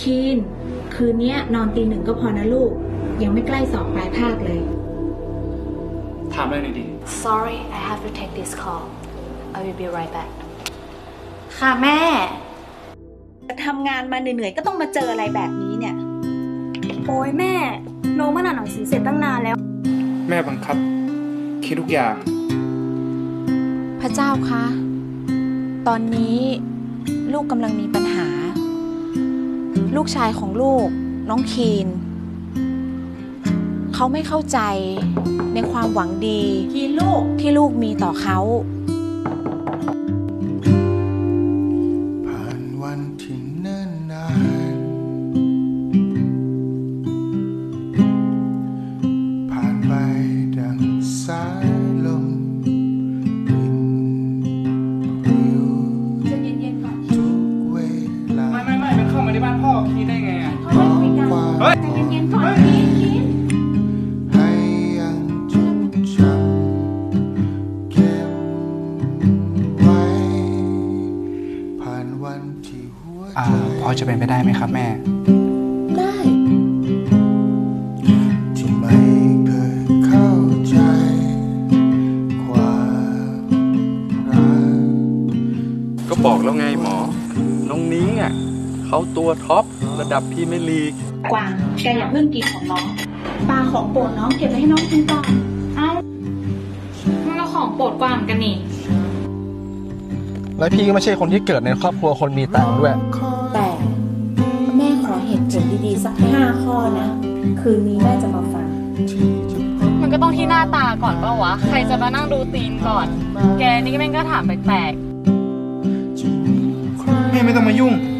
คีนคืนเนี้ยนอนตีหนึ่งก็พอนะลูก ยังไม่ใกล้สอบปลายภาคเลย ถามอะไรหน่อยดิ Sorry I have to take this call I will be right back ค่ะแม่ทำงานมาเหนื่อยๆ ก็ต้องมาเจออะไรแบบนี้เนี่ย โอ้ยแม่ โนมันอ่านหนังสือเสร็จตั้งนานแล้ว แม่บังคับ คิดทุกอย่าง พระเจ้าคะ ตอนนี้ลูกกำลังมีปัญหา ลูกชายของลูกน้องคีน เขาไม่เข้าใจในความหวังดีคีนลูกที่ลูกมีต่อเขา ม่ไม่มันเข้ามาในบ้านพ่อคิดได้ไงอะขอความเฮ้ยให้ยังจดจำเก็บไว้ ผ่านวันที่หัวอ่าใจพอจะเป็นไปได้ไหมครับแม่ ได้ ที่ไม่เคยเข้าใจ ความรัก ก็บอกแล้วไงหมอน้องนิ้งอะ เขาตัวท็อประดับพรีเมียร์ลีก กวางแกอย่าเพิ่งกินของน้อง ปลาของโปรดน้องเก็บไว้ให้น้องกินก่อน เอ้ามันก็ของโปรดกวางเหมือนกันนี่ และพี่ก็ไม่ใช่คนที่เกิดในครอบครัวคนมีตังค์ด้วย แต่แม่ขอเหตุผลดีๆ สักห้าข้อนะ คืนนี้แม่จะมาฟัง มันก็ต้องที่หน้าตาก่อนเปล่าวะ ใครจะมานั่งดูตีนก่อน แกนี่ก็แม่งก็ถามแปลกแม่ไม่ต้องมายุ่งใ